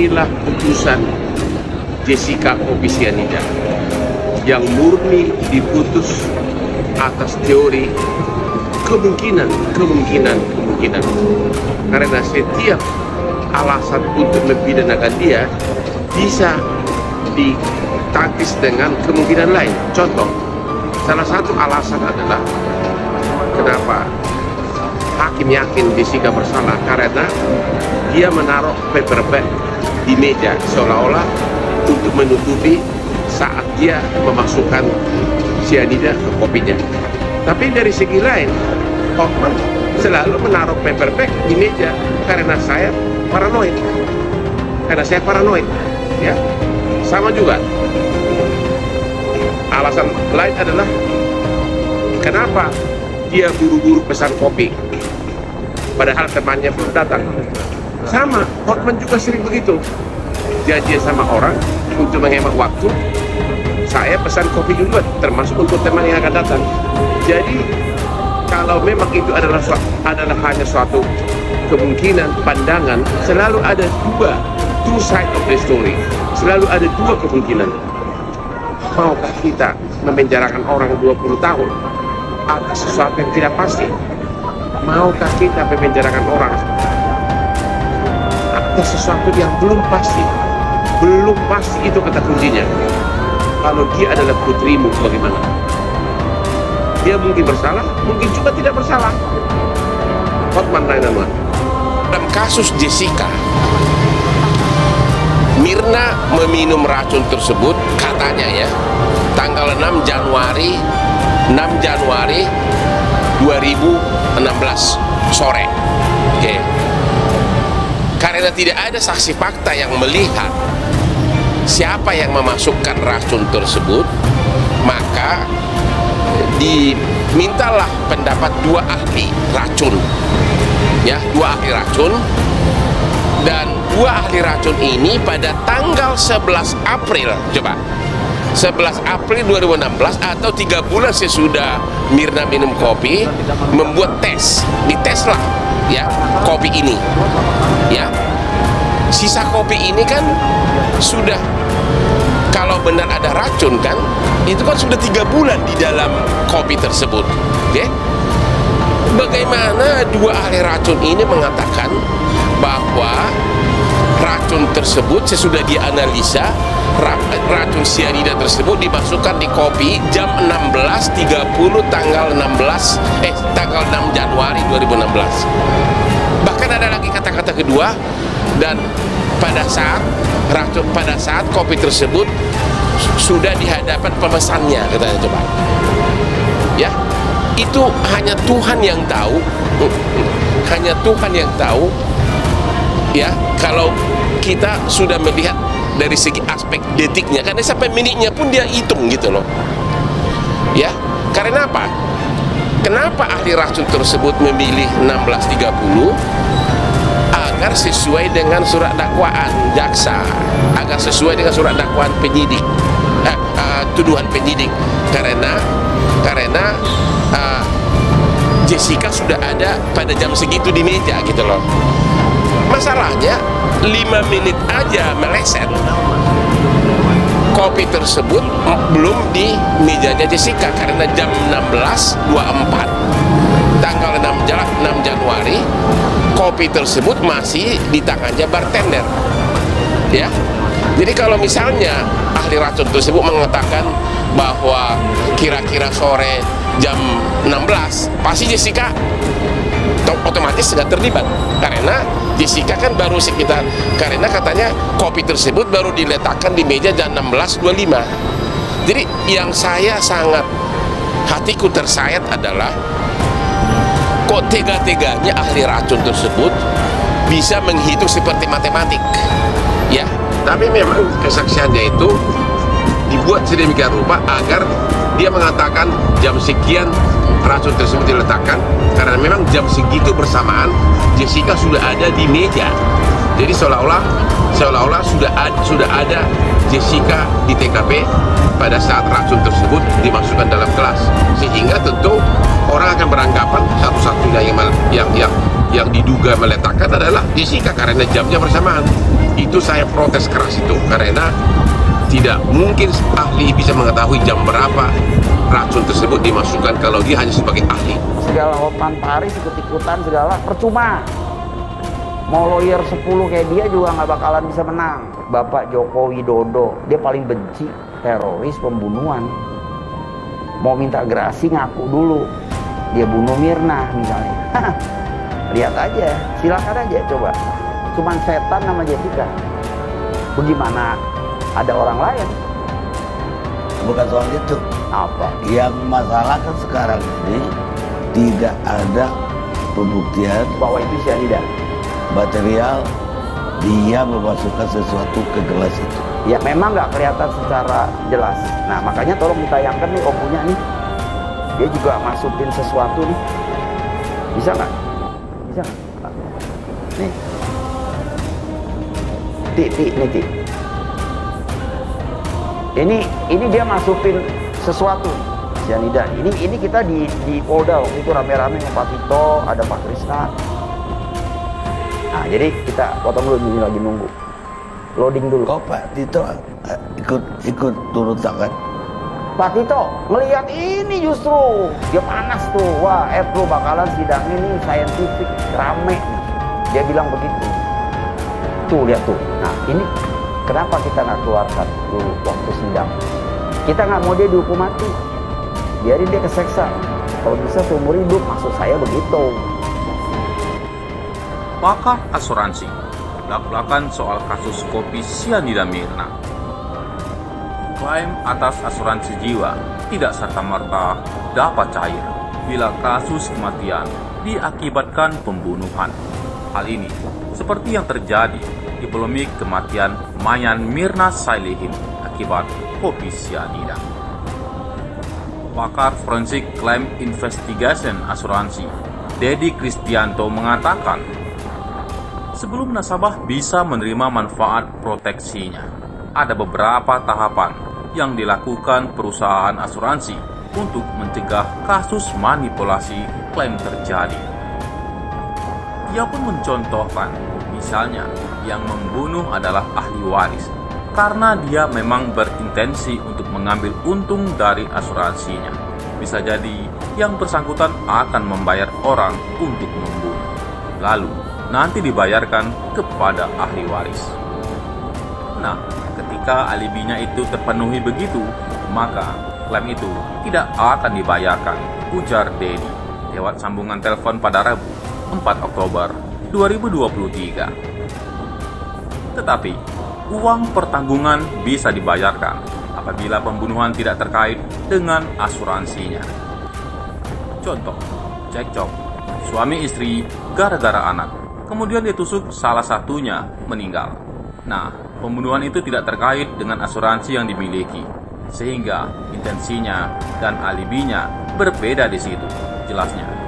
inilah putusan Jessica Kopisianida yang murni diputus atas teori kemungkinan, kemungkinan, kemungkinan. Karena setiap alasan untuk mempidanakan dia bisa ditaktis dengan kemungkinan lain. Contoh, salah satu alasan adalah kenapa hakim yakin Jessica bersalah karena dia menaruh paper bag di meja seolah-olah untuk menutupi saat dia memasukkan cyanida ke kopinya. Tapi dari segi lain, Hoffman selalu menaruh paper bag di meja karena saya paranoid. Karena saya paranoid, ya. Sama juga. Alasan lain adalah kenapa dia buru-buru pesan kopi padahal temannya belum datang. Sama, Hotman juga sering begitu. Janjian sama orang untuk menghemat waktu, saya pesan kopi duluan, termasuk untuk teman yang akan datang. Jadi, kalau memang itu adalah adalah hanya suatu kemungkinan pandangan, selalu ada dua two side of the story. Selalu ada dua kemungkinan. Maukah kita memenjarakan orang 20 tahun atas sesuatu yang tidak pasti? Maukah kita memenjarakan orang atas sesuatu yang belum pasti? Belum pasti itu kata kuncinya. Kalau dia adalah putrimu, bagaimana? Dia mungkin bersalah, mungkin juga tidak bersalah. Hotman Rainaman. Dalam kasus Jessica, Mirna meminum racun tersebut katanya ya tanggal 6 Januari 6 Januari 2016 sore. Oke. Okay. Karena tidak ada saksi fakta yang melihat siapa yang memasukkan racun tersebut, maka dimintalah pendapat dua ahli racun. Ya, dua ahli racun. Dan dua ahli racun ini pada tanggal 11 April coba. 11 April 2016 atau tiga bulan sesudah Mirna minum kopi membuat tes. Diteslah ya kopi ini. Ya. Sisa kopi ini kan sudah kalau benar ada racun kan itu kan sudah tiga bulan di dalam kopi tersebut. Ya bagaimana dua ahli racun ini mengatakan bahwa racun tersebut sesudah dianalisa racun sianida tersebut dimasukkan di kopi jam 16.30 tanggal 16 eh tanggal 6 Januari 2016 bahkan ada lagi kata-kata kedua dan pada saat racun pada saat kopi tersebut sudah di hadapan pemesannya katanya coba. Ya itu hanya Tuhan yang tahu. Hanya Tuhan yang tahu ya kalau kita sudah melihat dari segi aspek detiknya karena sampai menitnya pun dia hitung gitu loh. Ya karena apa? Kenapa ahli racun tersebut memilih 1630 agar sesuai dengan surat dakwaan jaksa agar sesuai dengan surat dakwaan penyidik eh, uh, tuduhan penyidik. Karena karena uh, Jessica sudah ada pada jam segitu di meja gitu loh masalahnya 5 menit aja meleset. Kopi tersebut belum di mejanya Jessica karena jam 16.24 tanggal 6, 6 Januari kopi tersebut masih di tangannya bartender. Ya. Jadi kalau misalnya ahli racun tersebut mengatakan bahwa kira-kira sore jam 16 pasti Jessica otomatis sudah terlibat. Karena Jessica kan baru sekitar karena katanya kopi tersebut baru diletakkan di meja jam 16.25 jadi yang saya sangat hatiku tersayat adalah kok tega-teganya ahli racun tersebut bisa menghitung seperti matematik. Ya tapi memang kesaksiannya itu dibuat sedemikian rupa agar dia mengatakan jam sekian racun tersebut diletakkan karena memang jam segitu bersamaan Jessica sudah ada di meja. Jadi seolah-olah seolah-olah sudah ada, sudah ada Jessica di TKP pada saat racun tersebut dimasukkan dalam kelas. Sehingga tentu orang akan beranggapan satu-satunya yang yang yang yang diduga meletakkan adalah Jessica karena jamnya bersamaan. Itu saya protes keras itu karena tidak mungkin ahli bisa mengetahui jam berapa racun tersebut dimasukkan kalau dia hanya sebagai ahli. Segala Hotman Paris ikut-ikutan segala percuma. Mau lawyer 10 kayak dia juga nggak bakalan bisa menang. Bapak Joko Widodo, dia paling benci teroris pembunuhan. Mau minta gerasi ngaku dulu. Dia bunuh Mirna misalnya. Lihat aja, silakan aja coba. Cuman setan nama Jessica. Bagaimana ada orang lain? Bukan soal itu. Apa? Yang masalah kan sekarang ini tidak ada pembuktian Bahwa itu cyanida. material dia memasukkan sesuatu ke gelas itu. Ya memang nggak kelihatan secara jelas. Nah makanya tolong ditayangkan nih om punya nih. Dia juga masukin sesuatu nih. Bisa nggak? Bisa nggak? Nih. Ti, ti, nih ti. Ini, ini dia masukin sesuatu. Cyanida. Ini, ini kita di, di Polda waktu itu rame-rame Pak Tito, ada Pak Krisna. Nah jadi kita potong dulu ini lagi nunggu. Loading dulu. Kok Pak Tito eh, ikut ikut turun tangan? Pak Tito ngelihat ini justru dia panas tuh wah eh lu bakalan sidang ini scientific rame dia bilang begitu tuh lihat tuh nah ini kenapa kita nggak keluarkan dulu waktu sidang kita nggak mau dia dihukum mati biarin dia keseksa kalau bisa seumur hidup maksud saya begitu pakar asuransi belak-belakan soal kasus kopi sianida Mirna. Klaim atas asuransi jiwa tidak serta-merta dapat cair bila kasus kematian diakibatkan pembunuhan. Hal ini seperti yang terjadi di polemik kematian Mayan Mirna Sailihin akibat kopi sianida. Pakar Forensik Claim Investigation Asuransi, Dedi Kristianto mengatakan Sebelum nasabah bisa menerima manfaat proteksinya, ada beberapa tahapan yang dilakukan perusahaan asuransi untuk mencegah kasus manipulasi klaim terjadi. Ia pun mencontohkan, misalnya yang membunuh adalah ahli waris karena dia memang berintensi untuk mengambil untung dari asuransinya. Bisa jadi yang bersangkutan akan membayar orang untuk membunuh. Lalu, nanti dibayarkan kepada ahli waris. Nah, ketika alibinya itu terpenuhi begitu, maka klaim itu tidak akan dibayarkan, ujar Dedi lewat sambungan telepon pada Rabu 4 Oktober 2023. Tetapi, uang pertanggungan bisa dibayarkan apabila pembunuhan tidak terkait dengan asuransinya. Contoh, cekcok, suami istri gara-gara anak kemudian ditusuk salah satunya meninggal. Nah, pembunuhan itu tidak terkait dengan asuransi yang dimiliki, sehingga intensinya dan alibinya berbeda di situ, jelasnya.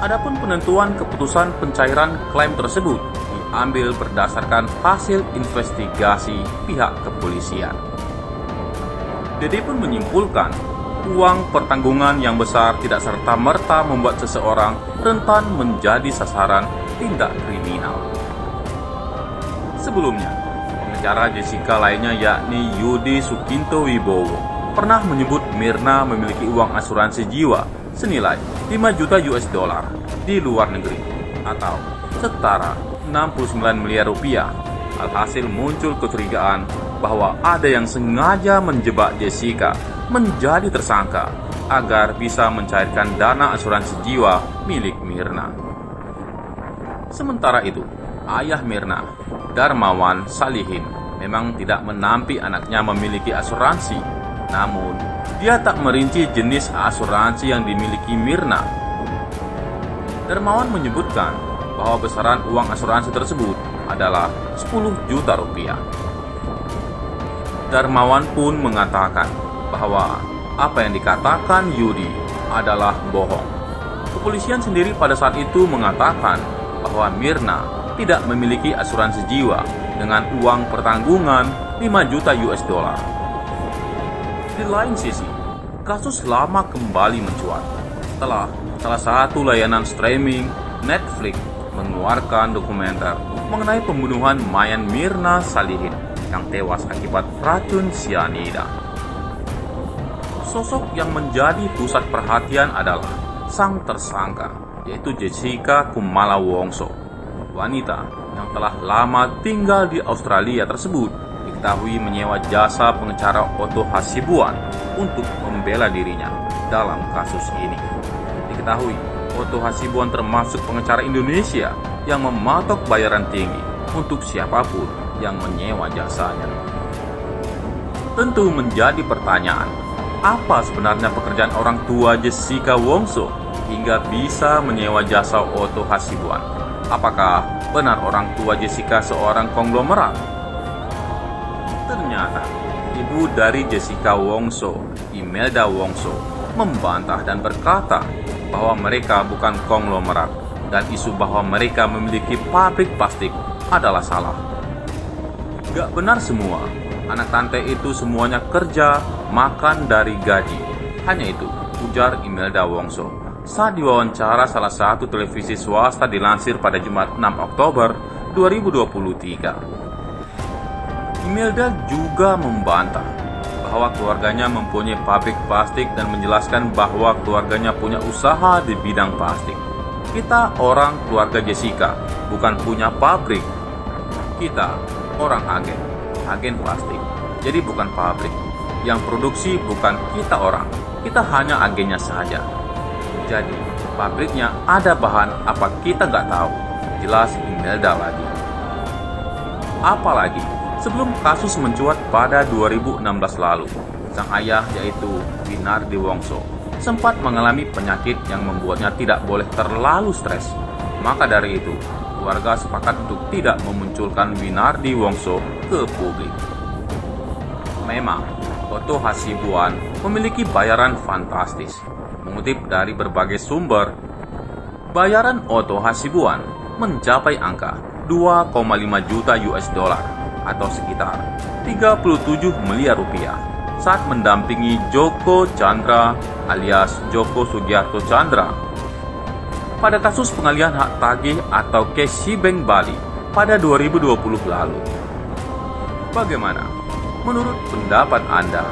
Adapun penentuan keputusan pencairan klaim tersebut diambil berdasarkan hasil investigasi pihak kepolisian. Dede pun menyimpulkan uang pertanggungan yang besar tidak serta-merta membuat seseorang rentan menjadi sasaran tindak kriminal. Sebelumnya, pengacara Jessica lainnya yakni Yudi Sukinto Wibowo pernah menyebut Mirna memiliki uang asuransi jiwa senilai 5 juta US dollar di luar negeri atau setara 69 miliar rupiah. Alhasil muncul kecurigaan bahwa ada yang sengaja menjebak Jessica menjadi tersangka agar bisa mencairkan dana asuransi jiwa milik Mirna. Sementara itu, ayah Mirna, Darmawan Salihin, memang tidak menampi anaknya memiliki asuransi. Namun, dia tak merinci jenis asuransi yang dimiliki Mirna. Darmawan menyebutkan bahwa besaran uang asuransi tersebut adalah 10 juta rupiah. Darmawan pun mengatakan bahwa apa yang dikatakan Yudi adalah bohong. Kepolisian sendiri pada saat itu mengatakan bahwa Mirna tidak memiliki asuransi jiwa dengan uang pertanggungan 5 juta US dollar. Di lain sisi, kasus lama kembali mencuat setelah salah satu layanan streaming Netflix mengeluarkan dokumenter mengenai pembunuhan Mayan Mirna Salihin yang tewas akibat racun sianida. Sosok yang menjadi pusat perhatian adalah sang tersangka, yaitu Jessica Kumala Wongso, wanita yang telah lama tinggal di Australia tersebut diketahui menyewa jasa pengacara Otto Hasibuan untuk membela dirinya dalam kasus ini. Diketahui Otto Hasibuan termasuk pengacara Indonesia yang mematok bayaran tinggi untuk siapa pun yang menyewa jasanya. Tentu menjadi pertanyaan, apa sebenarnya pekerjaan orang tua Jessica Wongso hingga bisa menyewa jasa Otto Hasibuan? Apakah benar orang tua Jessica seorang konglomerat? Ternyata, ibu dari Jessica Wongso, Imelda Wongso, membantah dan berkata bahwa mereka bukan konglomerat dan isu bahwa mereka memiliki pabrik plastik adalah salah. Gak benar semua, anak tante itu semuanya kerja, makan dari gaji. Hanya itu, ujar Imelda Wongso. Saat diwawancara salah satu televisi swasta dilansir pada Jumat 6 Oktober 2023. Imelda juga membantah bahwa keluarganya mempunyai pabrik plastik dan menjelaskan bahwa keluarganya punya usaha di bidang plastik. Kita orang keluarga Jessica, bukan punya pabrik. Kita orang agen, agen plastik. Jadi bukan pabrik. Yang produksi bukan kita orang, kita hanya agennya saja. Jadi, pabriknya ada bahan apa kita nggak tahu. Jelas Imelda lagi. Apalagi, sebelum kasus mencuat pada 2016 lalu, sang ayah yaitu Winardi Wongso sempat mengalami penyakit yang membuatnya tidak boleh terlalu stres. Maka dari itu, keluarga sepakat untuk tidak memunculkan Winardi Wongso ke publik. Memang, Otto Hasibuan memiliki bayaran fantastis. Mengutip dari berbagai sumber, bayaran Otto Hasibuan mencapai angka 2,5 juta US dollar atau sekitar 37 miliar rupiah saat mendampingi Joko Chandra alias Joko Sugiarto Chandra pada kasus pengalihan hak tagih atau Cash Bank Bali pada 2020 lalu. Bagaimana? Menurut pendapat Anda,